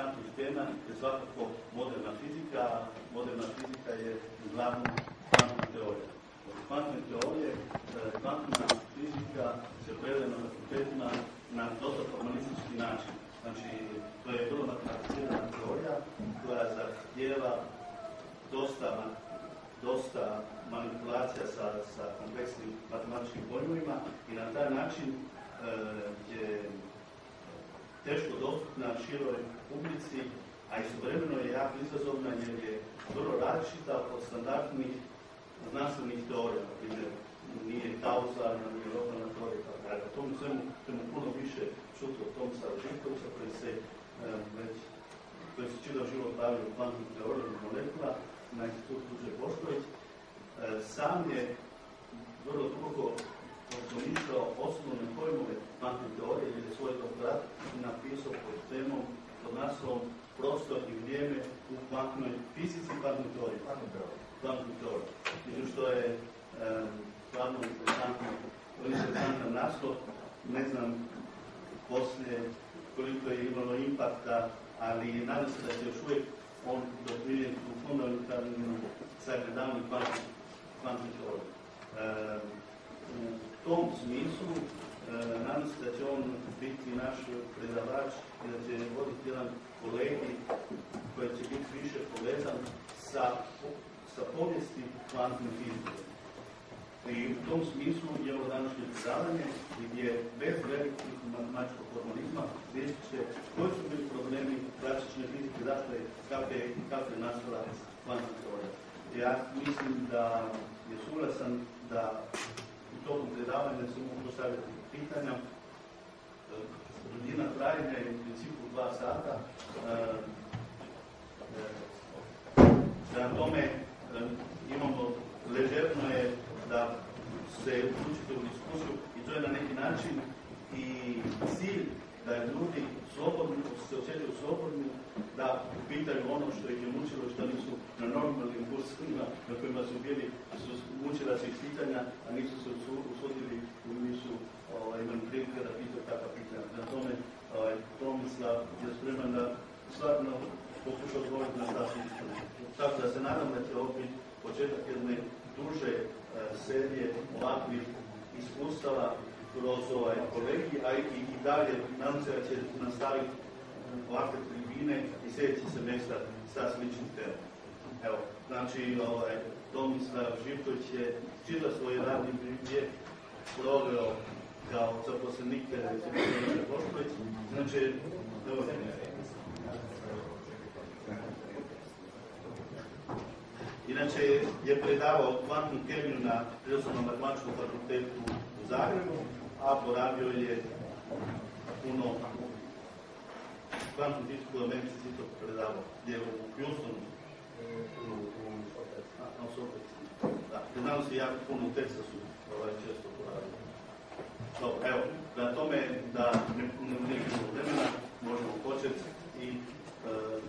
interesantnih tema je svakako moderna fizika. Moderna fizika je uglavnom kvantna teorija. Od kvantne teorije, e, kvantna fizika se predaje na fakultetima na dosta formalistički način. Znači, to je vrlo matematizirana teorija koja zahtjeva dosta, dosta manipulacija sa, sa kompleksnim matematičkim pojmovima i na taj način e, je teško dostupna široj publici, a istovremeno je jako izazovna jer je vrlo različita od standardnih znanstvenih teorija, na primjer nije kauzalna, nije lokalna teorija, tako dalje. O tom svemu ćemo puno više čuti od Tomsa Živkovića koji se e, već koji se čitav život bavio u kvantnu teoriju molekula na institutu Tuđe Bošković. E, sam je vrlo dugo promišljao osnovne pojmove kvantne teorije jer je svoj doktorat napisao pod temom, pod naslovom prostor i vrijeme u kvantnoj fizici i kvantnoj teoriji. Kvantnoj teoriji. Među što je stvarno interesantno, interesantan naslov, ne znam poslije koliko je imalo impakta, ali nadam se da će još uvijek on doprinijeti u fundamentalnom sagledavanju kvantne teorije. U tom smislu e, nadam se da će on biti naš predavač i da će voditi jedan kolegi koji će biti više povezan sa, sa povijesti kvantne fizike. I u tom smislu je ovo današnje predavanje gdje bez velikih matematičkog formalizma vidjet će koji su bili problemi klasične fizike, zašto je, kako je, kako je nastala kvantna teorija. Ja mislim da je suglasan da tokom predavanja se mogu postaviti pitanja. Duljina trajanja je u principu dva sata. Na tome imamo, ležerno je da se uključite u diskusiju i to je na neki način i cilj da ljudi slobodno, se osjećaju slobodni, da pitaju ono što ih je mučilo, što nisu na normalnim kursima na kojima su bili, su mučila se pitanja, a nisu se usudili ili nisu ovaj, imali prilike da pitaju takva pitanja. Na tome ovaj, Tomislav je spreman da stvarno pokuša odgovoriti na ta pitanja. Tako da se nadam da će ovo biti početak jedne duže e, serije ovakvih iskustava kroz ovaj kolegi, a i, i dalje nadam se će nastaviti ovakve tribine i sljedeći semestar sa sličnim temom. Evo, znači, ovaj, Tomislav Živković je čita svoj radni vijek proveo kao zaposlenik Zemlje Bošković. Znači, evo, Inače je predavao kvantnu kemiju na Prirodnom matematičkom fakultetu u Zagrebu, a boravio je kvantnu fiziku u Americi si to predavao, gdje je u Houstonu, u, u, na Sopeci. Da, predavao se jako puno u Texasu, ovaj, često boravio. Dobro, evo, na tome da ne, ne, ne vremena, možemo početi i uh,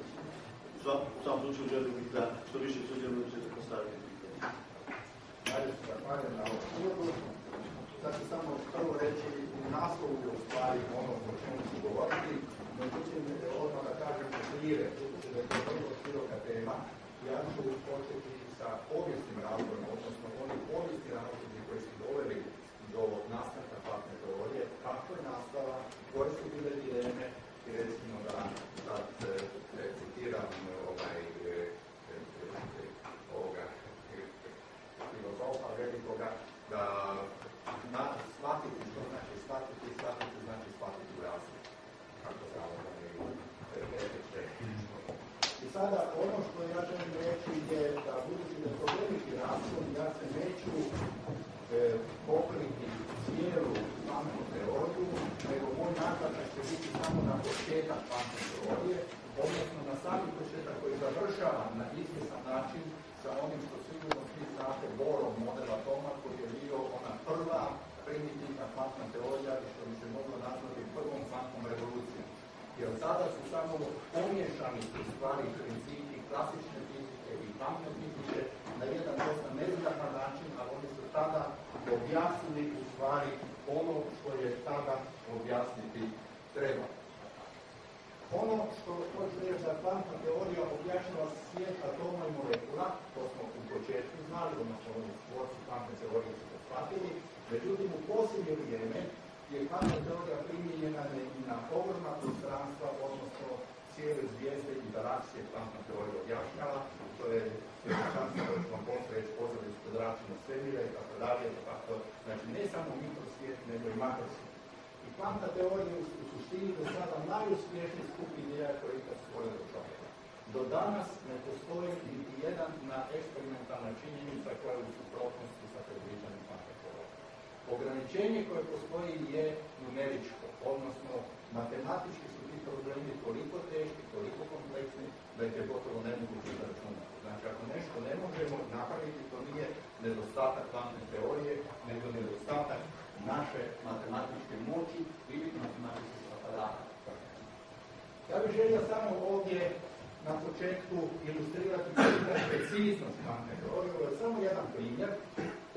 u svakom slučaju želim bih da što više sudjeluju će se postaviti pitanje. Zahvaljujem na ovom Sad ću samo prvo reći u naslovu je u stvari ono o čemu ću govoriti, međutim odmah da okvire, budući da je to vrlo široka tema, ja ću početi sa povijesnim razvojem, odnosno oni povijesni razlozi koji su doveli do nastanka platne teorije, kako je nastala, koje su bile dileme i recimo da sad e, citiram ovaj, e, e, ovoga filozofa velikoga, da na, shvatiti što znači shvatiti, shvatiti znači shvatiti u razliku. Kako se ovo I sada ono što ja želim reći je da budući da to veliki razlog, ja se neću e, pokriti cijelu kvantnu teoriju, nego moj naglasak će biti samo na početak kvantne teorije, odnosno na sami početak koji završava na izvjesan način sa onim što sigurno svi znate Bohrov model atoma koji je bio ona prva primitivna kvantna teorija i što bi se moglo nazvati prvom kvantnom revolucijom. Jer sada su samo pomiješani u stvari principi klasične fizike i kvantne fizike na jedan dosta nevidahan način, ali oni su tada objasnili u stvari ono što je tada objasniti treba. Ono što hoću reći da kvantna teorija objašnjava svijet atoma i molekula, to smo u početku znali, odnosno oni stvorci kvantne teorije su shvatili, međutim u posljednje vrijeme je kvantna teorija primijenjena i na ogromna prostranstva, odnosno cijele zvijezde i galaksije kvantna teorija objašnjava, to je svjedočanstvo koje posle već pozvali iz kvadračnog svemira i tako dalje, tako, znači ne samo mikrosvijet, nego i makrosvijet. I kvantna teorija u suštini do sada najuspješniji skup ideja koji je stvorila čovjeka. Do danas ne postoji niti jedna na eksperimentalna činjenica koja je u suprotnosti sa predviđanjem kvantne teorije. Ograničenje koje postoji je numeričko, odnosno matematički su ti problemi toliko teški, toliko kompleksni, da je gotovo nemoguće izračunati. Znači, ako nešto ne možemo napraviti, to nije nedostatak kvantne teorije, nego nedostatak naše matematičke moći ili matematičkih aparata. Ja bih želio samo ovdje na početku ilustrirati preciznost kvantne teorije. Ovo je samo jedan primjer.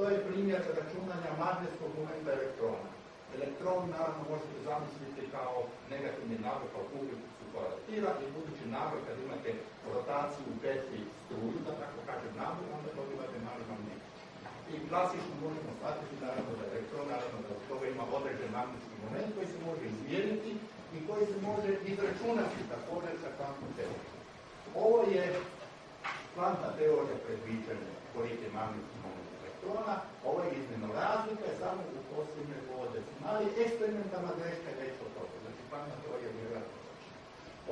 To je primjer računanja magnetskog momenta elektrona. Elektron naravno možete zamisliti kao negativni naboj, kao kuglicu koja rotira i budući naboj kad imate rotaciju u petlji struju, da tako kažem naboj, onda dobivate mali magnet. I klasično možemo shvatiti naravno da elektron, naravno da toga ima određen magnetski moment koji se može izmjeriti i koji se može izračunati također sa kvantnom teorijom. Ovo je kvantna teorija predviđanja kolike magnetski moment elektrona, ovo je iznimno razlika je samo u posljednjoj vode. Ali eksperimentalna greška je već od toga, znači kvantna teorija je vjerojatno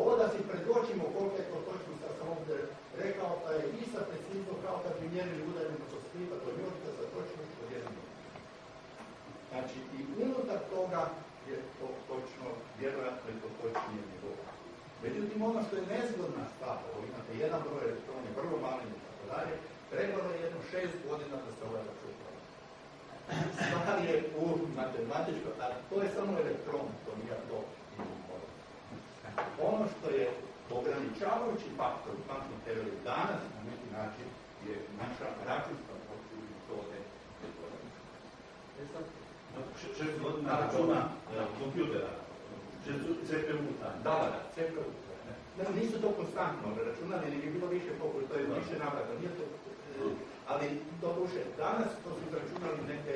Ovo da si predočimo koliko je to točno, sad sam ovdje rekao, da je ista precizno kao kad bi mjerili udaljenost od splita do Njurka sa točnošću od jedan Znači i unutar toga je to točno, vjerojatno je to točnije nego Međutim, ono što je nezgodna stvar, ovo imate jedan broj elektrona, vrlo mali tako dalje, trebalo je jedno šest godina da se ovaj račun Stvar je u matematičko, a to je samo elektron, to nije to Ono što je ograničavajući faktor u kvantnoj teoriji danas na neki način je naša računska metode. E sad, šest godina računa kompjutera, CPU Da, da, CPU. Ne, nisu to konstantno računali, nego je bilo više to je više navrata. Nije to, ali doduše, danas to su računali neke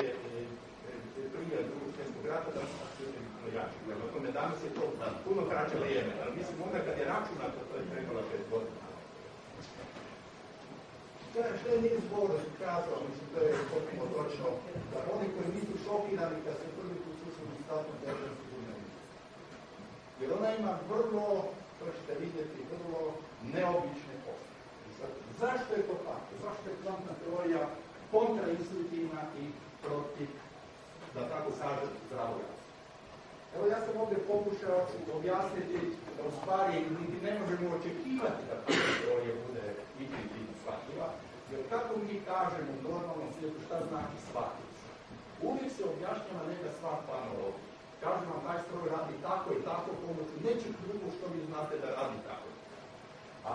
prije drugog svjetskog rata, da su apsolutno jači. Prema tome, danas je to puno kraće vrijeme, ali mislim onda kad je računato, to je trebalo šest godina. Što je nije zbog kazao, mislim, to je potpuno točno, da oni koji nisu šokirani kad se prvi put susredu statnom državnosti jer ona ima vrlo, to ćete vidjeti, vrlo neobične postavke. Zašto je to tako? Zašto je kvantna teorija kontraintuitivna i protiv, da tako kažem, zdravog Evo ja sam ovdje pokušao objasniti da u stvari niti ne možemo očekivati da kvantna teorija bude intuitivno shvatljiva, jer kako mi kažemo u normalnom svijetu šta znači shvatiti Uvijek se objašnjava neka stvar po analogiji. Kažu vam taj stroj radi tako i tako pomoću nečeg drugog što vi znate da radi tako.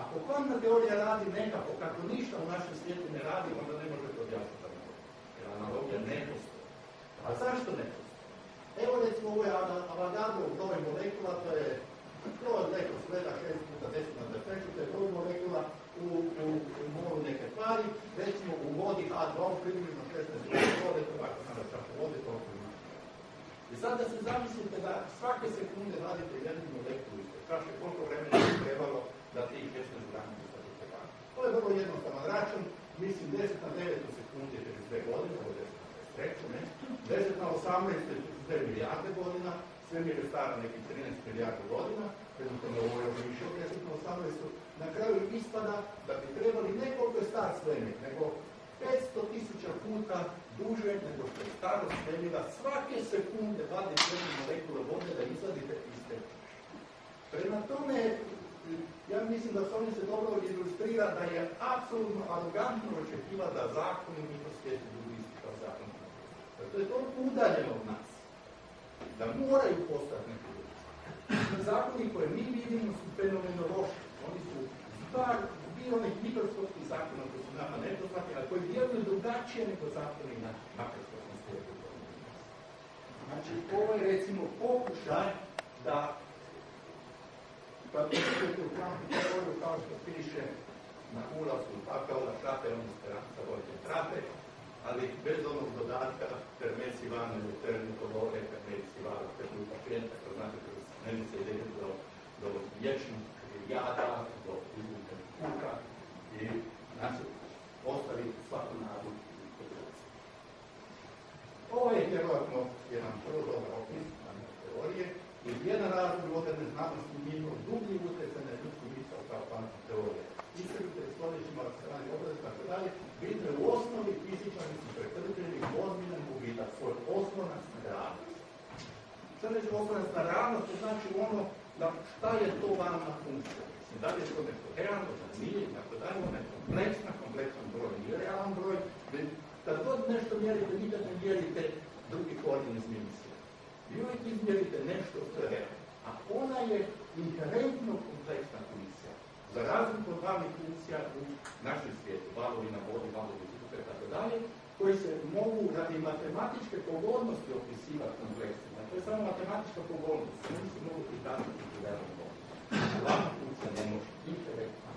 Ako kvantna teorija radi nekako kako ništa u našem svijetu ne radi, onda ne možete objasniti. Jer analogija ne postoji. A zašto ne postoji? Evo recimo ovo je avantgardo broj molekula, to je broj neko svega 6 puta 10 na 23, to je broj molekula u, u, u moru neke tvari, recimo u vodi H2 približno 16 vode, to je tako sada čak u vodi, to i sad da se zamislite da svake sekunde radite jednu molekulu čaše, koliko vremena je trebalo da tih 16 grama ustavite van. To je vrlo jednostavan račun, mislim 10 na 9 sekundi je 42 godine, ovo je 10 na 3, ne? 10 na 18 je 42 milijarde godina, svemir je stara nekih 13 milijarde godina, prema tome ovo je više od 10 na 18, na kraju ispada da bi trebali ne koliko je star svemir, nego 500 tisuća puta duže nego što je starost svemira svake sekunde vadi jednu molekule vode da izvadite iz Prema tome, ja mislim da oni se dobro ilustrira da je apsolutno arogantno očekiva da zakon u mikrosvijetu budu isti kao zakon. To je toliko udaljeno od nas. Da moraju postati neki Zakoni koje mi vidimo su fenomenološki. Oni su stvar bio onih mikroskopskih zakona koji su nama nepoznati, a koji djeluju drugačije nego zakoni na makroskopskom svijetu. Znači, ovo je recimo pokušaj da kad uđete u teoriju, kao što piše na ulazu, da šape, ono ste vodite trape, ali bez onog dodatka permesi vano ili terminu kolore, permesi vano, permesi pacijenta, to znate, meni se ide do, do vječnog jada, do izgubljenog kuka i znači, ostavi svaku nadu Ovo je vjerojatno jedan vrlo dobar opis teorije, i jedan razlog moderne znanosti njihov dublji utjecaj na ljudsku misao kao kvantna teorija. Iskrite stoljećima strani obraz, tako dalje, vidite u osnovi fizičani su pretrpili ozbiljan gubitak, svoj osnovac na realnost. Što reći osnovac na realnost, to znači ono da šta je to vama funkcija. Da li je to nešto realno, da nije, tako ono je kompleksna, kompleksan broj, nije realan broj, kad god nešto mjerite, nikad ne mjerite drugi koordin izmjeni vi uvijek izmjerite nešto što je realno. A ona je inherentno kompleksna funkcija. Za razliku od glavnih funkcija u našem svijetu, valovi na vodi, valovi i tako dalje, koji se mogu radi matematičke pogodnosti opisivati kompleksnima. Je samo matematička pogodnost. Oni se mogu prikazati u realnom vodu. Glavna funkcija ne može. Inherentna.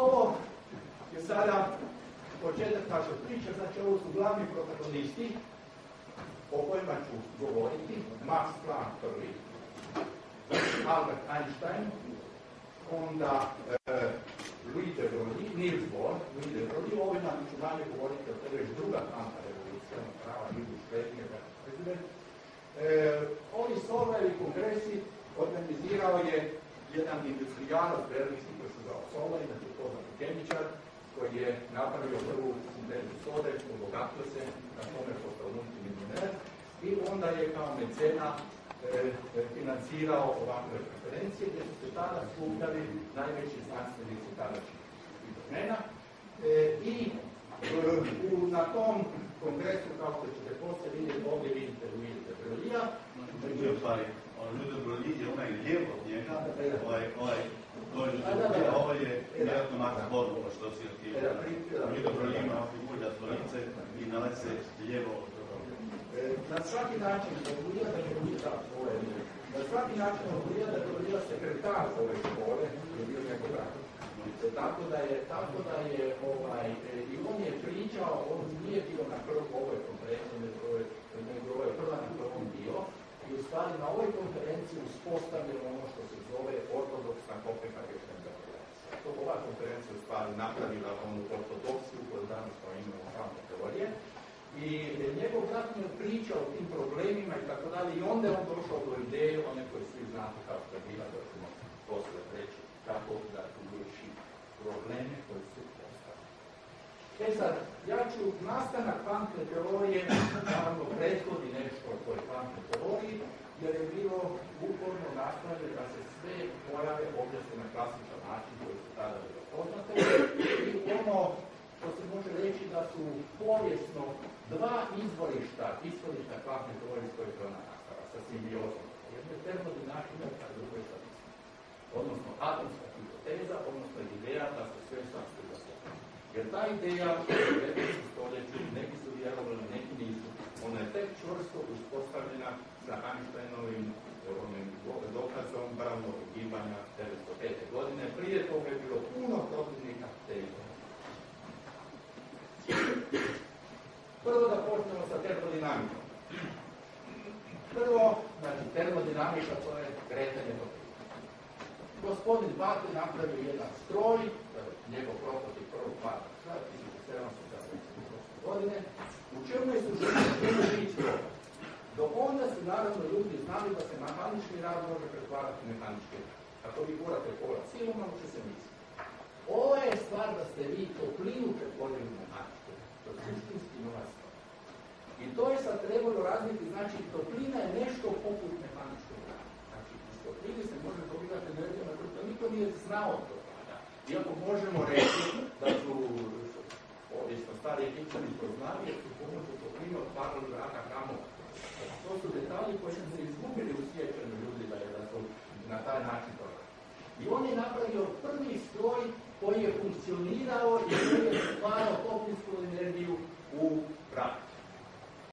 Ovo je sada početak naše priče, znači ovo su glavni protagonisti o kojima ću govoriti, Max Planck prvi, Albert Einstein, onda e, Louis de Broglie, Niels Bohr, Louis de Broglie, ovo nam ću dalje govoriti o tebe druga kvanta revolucija, prezident. E, ovi Solvejevi kongresi organizirao je jedan industrijalac berlinski koji se zvao Solvej, znači poznati kemičar, koji je napravio prvu sintezu sode, obogatio se, na tome postao multimilioner i onda je kao mecena e, financirao ovakve konferencije gdje su se tada skupljali najveći znanstvenici tadašnjih domena e, i u, na tom kongresu, kao što ćete poslije vidjeti, ovdje vidite Luisa Brolija. Među stvari, Luisa Brolija je onaj lijevo od njega, ovaj, ovaj, ovo je vjerojatno Max Borgo, što si otkivao. Luisa Brolija ima figurja stvorice i nalazi se lijevo od na svaki način regulira da je ove na svaki način regulira da je sekretar ove škole, je bio neko Tako da je, tako da je ovaj, i on je pričao, on nije bio na prvu ovoj konferenciji, nego ovo je prva na prvom bio, i u stvari na ovoj konferenciji uspostavljeno ono što se zove ortodoksna kopenhagenska konferencija. To ova konferencija u stvari napravila onu ortodoksiju koju danas kao imamo samo teorije, i njegov brat mi je pričao o tim problemima i tako dalje i onda je on došao do ideje, one koje svi znate kao što je bila, da ćemo posle reći, kako da riješi probleme koji su postali. E sad, ja ću nastanak kvantne teorije, naravno prethodi nešto o toj kvantne teoriji, jer je bilo uporno nastavlje da se sve pojave objasne na klasičan način koji su tada bilo poznate. I ono što se može reći da su povijesno dva izvorišta, izvorišta kvantne teorije iz koje je ona nastala, sa simbiozom. Jedno je termodinamika, a drugo je. Odnosno atomska hipoteza, odnosno ideja da se sve sve. Jer ta ideja u 19. stoljeću neki su vjerovali, neki nisu. Ona je tek čvrsto uspostavljena sa Einsteinovim dokazom Brownovog gibanja 1905. godine. Prije toga je bilo puno protivnika te ideje. Prvo da počnemo sa termodinamikom. Prvo, znači termodinamika to je kretanje do Gospodin Bate napravio jedan stroj, njegov prototip prvog pada 1778. godine, u čemu je suština Do onda su naravno ljudi znali da se mehanički rad može pretvarati mehanički rad. Ako vi gurate pola silom, će se misliti. Ovo je stvar da ste vi toplinu pretvorili mehanički rad. To je suštinski nova i to je sad trebalo razviti, znači toplina je nešto poput mehaničkog rada. Znači iz topline se može dobivati energija na koju niko nije znao to tada. Iako možemo reći da su ovisno stari egipćani to znali, jer su pomoću topline otvarali vrata kamova. To su detalji koji su se izgubili u sjećanju ljudi da, je, da su na taj način to I on je napravio prvi stroj koji je funkcionirao i koji je stvarao toplinsku